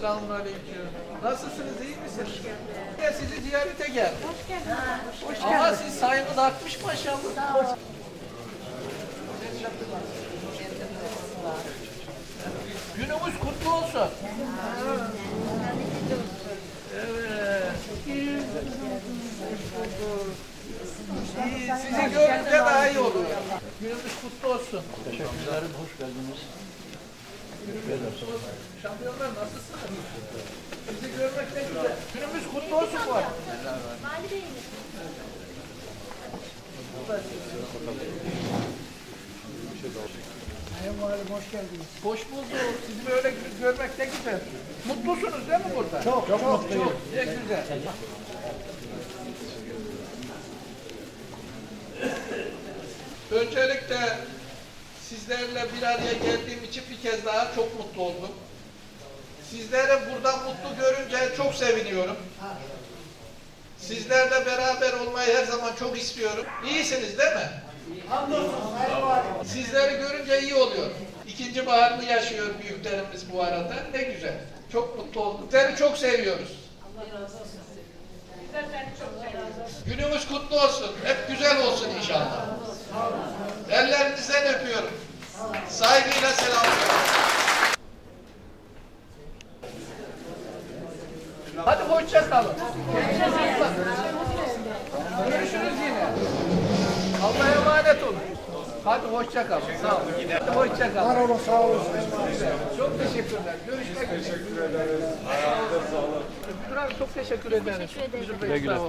Selamünaleyküm. Nasılsınız, iyi misiniz? Ya sizi ziyarete geldim. Hoş geldiniz. Hoş Ama siz sayınız artmış maşallah. Günümüz kutlu olsun. Evet. Sizi görünce daha iyi oluyor. Günümüz kutlu olsun. Teşekkür ederim, hoş geldiniz. Şampiyonlar nasılsınız? Sizi görmek ne güzel. Günümüz kutlu olsun bu arada. Vali Bey'in. Hoş bulduk. Sizi böyle görmek ne güzel. Mutlusunuz değil mi burada? Çok, çok mutluyum. Çok. Ne güzel. Öncelikle sizlerle bir araya geldiğim için bir kez daha çok mutlu oldum. Sizleri buradan mutlu görünce çok seviniyorum. Sizlerle beraber olmayı her zaman çok istiyorum. İyisiniz değil mi? Sizleri görünce iyi oluyor. İkinci baharını yaşıyor büyüklerimiz bu arada. Ne güzel. Çok mutlu olduk. Sizleri çok seviyoruz. Günümüz kutlu olsun. Hep güzel olsun inşallah. Ellerinizden öpüyorum. Saygıyla selamlıyorum. Hadi hoşça kalın. Görüşürüz yine. Allah'a emanet olun. Hadi hoşça kalın. Sağ olun. Hadi hoşça kalın. Var olun, sağ olun. Çok teşekkürler. Görüşmek üzere. Teşekkür ederiz. Çok teşekkür ederiz. Teşekkür ederim. Müdür Bey, sağ olun.